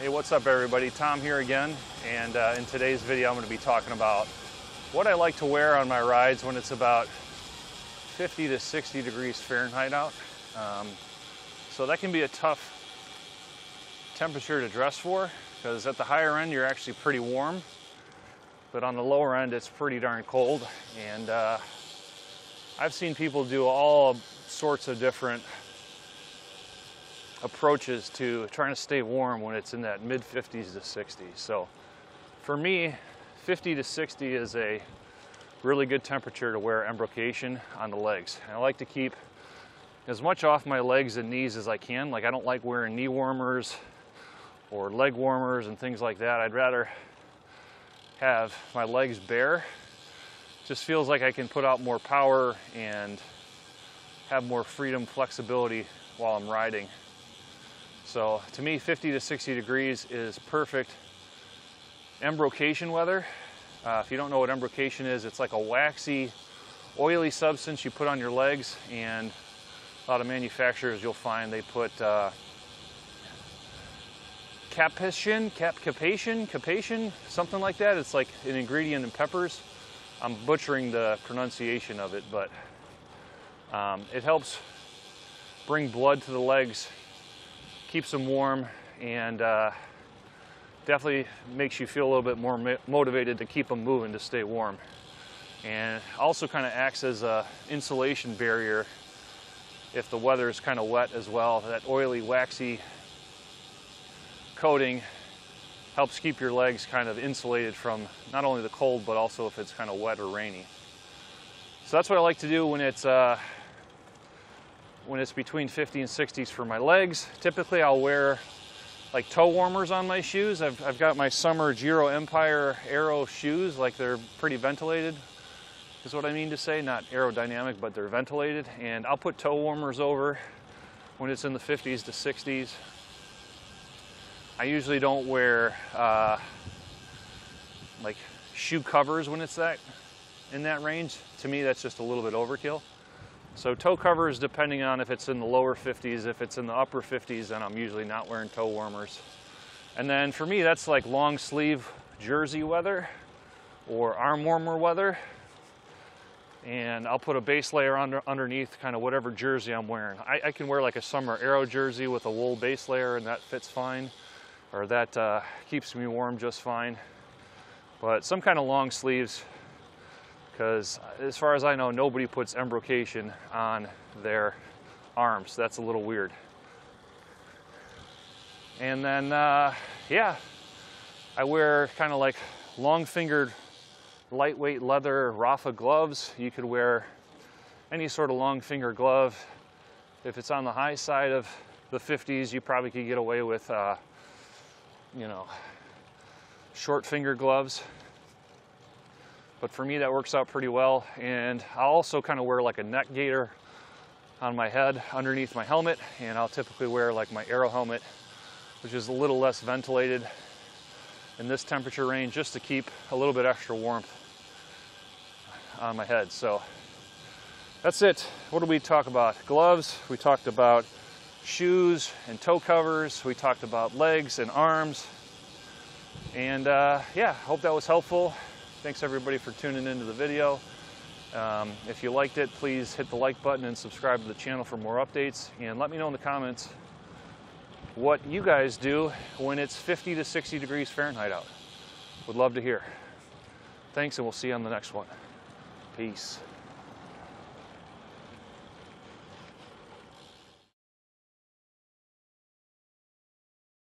Hey, what's up everybody? Tom here again, and uh, in today's video I'm going to be talking about what I like to wear on my rides when it's about 50 to 60 degrees Fahrenheit out. Um, so that can be a tough temperature to dress for, because at the higher end you're actually pretty warm, but on the lower end it's pretty darn cold, and uh, I've seen people do all sorts of different approaches to trying to stay warm when it's in that mid 50s to 60s. So for me, 50 to 60 is a really good temperature to wear embrocation on the legs. And I like to keep as much off my legs and knees as I can. Like I don't like wearing knee warmers or leg warmers and things like that. I'd rather have my legs bare. Just feels like I can put out more power and have more freedom, flexibility while I'm riding. So to me, 50 to 60 degrees is perfect embrocation weather. Uh, if you don't know what embrocation is, it's like a waxy, oily substance you put on your legs and a lot of manufacturers you'll find they put uh, capation, cap capation, capation, something like that. It's like an ingredient in peppers. I'm butchering the pronunciation of it, but um, it helps bring blood to the legs keeps them warm and uh, definitely makes you feel a little bit more motivated to keep them moving to stay warm. And also kind of acts as a insulation barrier if the weather is kind of wet as well. That oily, waxy coating helps keep your legs kind of insulated from not only the cold, but also if it's kind of wet or rainy. So that's what I like to do when it's uh, when it's between 50 and 60s for my legs. Typically I'll wear like toe warmers on my shoes. I've, I've got my summer Giro Empire Aero shoes, like they're pretty ventilated is what I mean to say, not aerodynamic, but they're ventilated. And I'll put toe warmers over when it's in the 50s to 60s. I usually don't wear uh, like shoe covers when it's that in that range. To me, that's just a little bit overkill. So toe covers, depending on if it's in the lower 50s, if it's in the upper 50s, then I'm usually not wearing toe warmers. And then for me, that's like long sleeve jersey weather or arm warmer weather. And I'll put a base layer under, underneath kind of whatever jersey I'm wearing. I, I, can wear like a summer aero jersey with a wool base layer and that fits fine. Or that uh, keeps me warm just fine. But some kind of long sleeves because as far as I know, nobody puts embrocation on their arms. That's a little weird. And then, uh, yeah, I wear kind of like long fingered, lightweight leather Rapha gloves. You could wear any sort of long finger glove. If it's on the high side of the 50s, you probably could get away with, uh, you know, short finger gloves. But for me, that works out pretty well. And I'll also kind of wear like a neck gaiter on my head underneath my helmet. And I'll typically wear like my aero helmet, which is a little less ventilated in this temperature range just to keep a little bit extra warmth on my head. So that's it. What did we talk about? Gloves. We talked about shoes and toe covers. We talked about legs and arms. And uh, yeah, hope that was helpful. Thanks everybody for tuning into the video. Um, if you liked it, please hit the like button and subscribe to the channel for more updates. And let me know in the comments what you guys do when it's 50 to 60 degrees Fahrenheit out. Would love to hear. Thanks, and we'll see you on the next one. Peace.